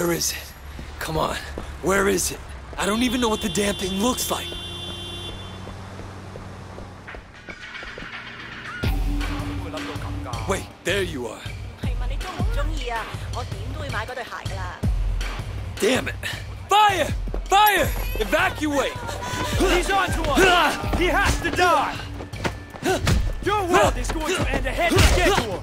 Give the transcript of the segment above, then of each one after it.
Where is it? Come on. Where is it? I don't even know what the damn thing looks like. Wait, there you are. Damn it. Fire! Fire! Evacuate! He's onto us! He has to die! Your world is going to end ahead of schedule!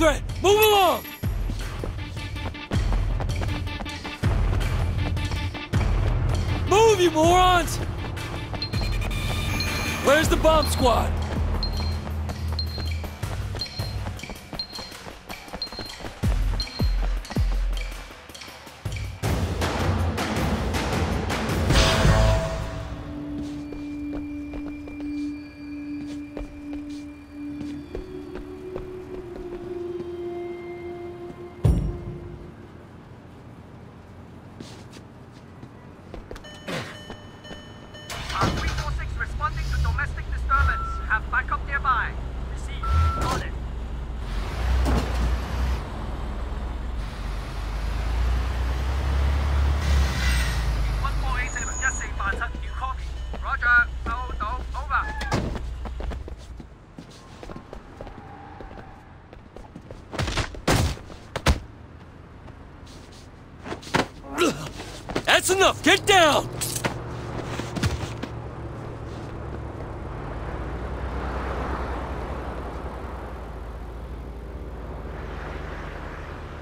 threat! Move along! Move, you morons! Where's the bomb squad? すんの。蹴よ。